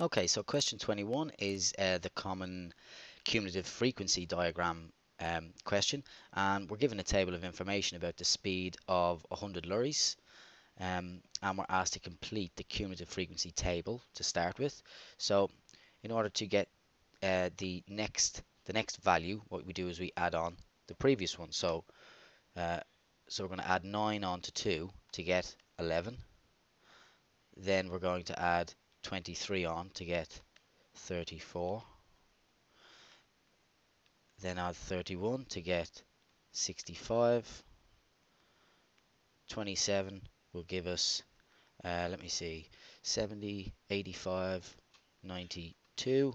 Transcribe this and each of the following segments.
Okay, so question 21 is uh, the common cumulative frequency diagram um, question and we're given a table of information about the speed of 100 lorries um, and we're asked to complete the cumulative frequency table to start with. So in order to get uh, the next the next value what we do is we add on the previous one. So uh, so we're going to add 9 on to 2 to get 11 then we're going to add 23 on to get 34 then add 31 to get 65 27 will give us uh, let me see 70 85 92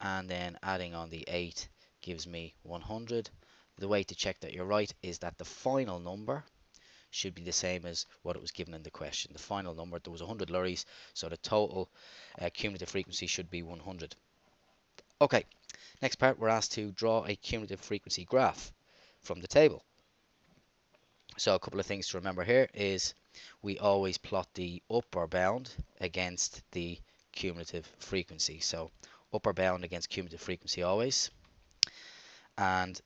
and then adding on the 8 gives me 100 the way to check that you're right is that the final number should be the same as what it was given in the question. The final number, there was 100 lorries, so the total uh, cumulative frequency should be 100. Okay, next part, we're asked to draw a cumulative frequency graph from the table. So a couple of things to remember here is we always plot the upper bound against the cumulative frequency. So upper bound against cumulative frequency always. And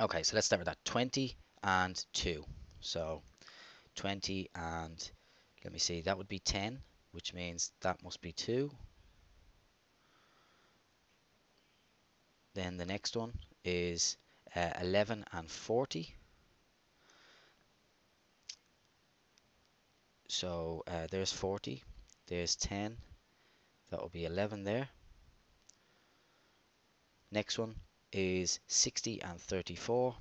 okay, so let's start with that. 20 and 2. So 20 and let me see, that would be 10, which means that must be 2. Then the next one is uh, 11 and 40. So uh, there's 40, there's 10, that will be 11 there. Next one is 60 and 34.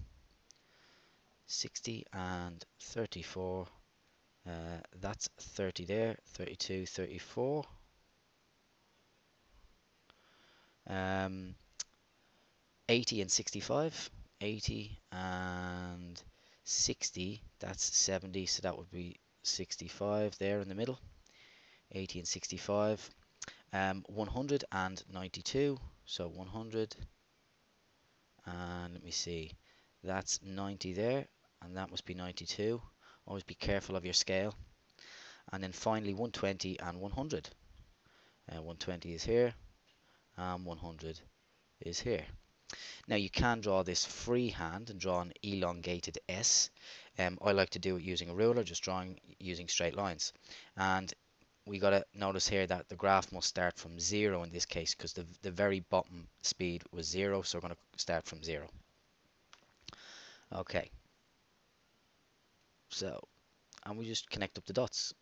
60 and 34 uh, that's 30 there 32 34 um, 80 and 65 80 and 60 that's 70 so that would be 65 there in the middle. 80 and 65 um, 192 so 100 and let me see that's 90 there and that must be 92 always be careful of your scale. And then finally 120 and 100 uh, 120 is here and 100 is here. Now you can draw this freehand and draw an elongated S. Um, I like to do it using a ruler just drawing using straight lines. And we got to notice here that the graph must start from zero in this case because the, the very bottom speed was zero so we're going to start from zero. Okay so, and we just connect up the dots.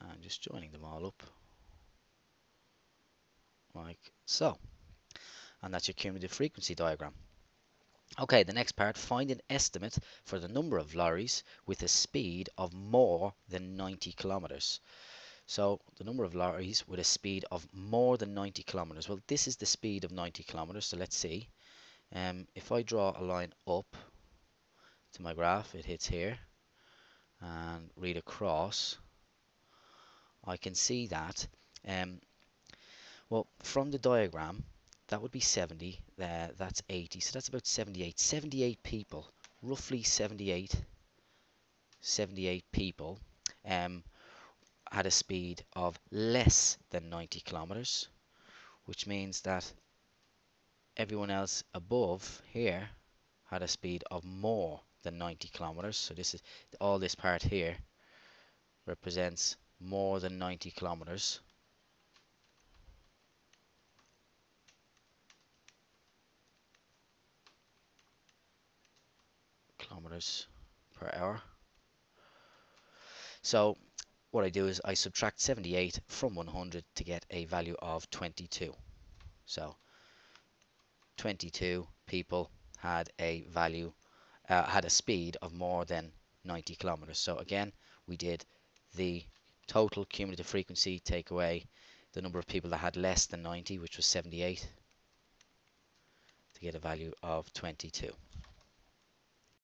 And just joining them all up like so. And that's your cumulative frequency diagram. Okay, the next part, find an estimate for the number of lorries with a speed of more than 90 kilometers. So the number of lorries with a speed of more than 90 kilometers. Well, this is the speed of 90 kilometers. So let's see. Um, if I draw a line up to my graph, it hits here and read across. I can see that. Um, well, from the diagram, that would be 70. There, that's 80. So that's about 78. 78 people, roughly 78, 78 people. Um, had a speed of less than 90 kilometers, which means that everyone else above here had a speed of more than 90 kilometers. So this is all this part here represents more than 90 kilometers. kilometers per hour. So what I do is I subtract 78 from 100 to get a value of 22. So 22 people had a value, uh, had a speed of more than 90 kilometers. So again, we did the total cumulative frequency, take away the number of people that had less than 90, which was 78, to get a value of 22.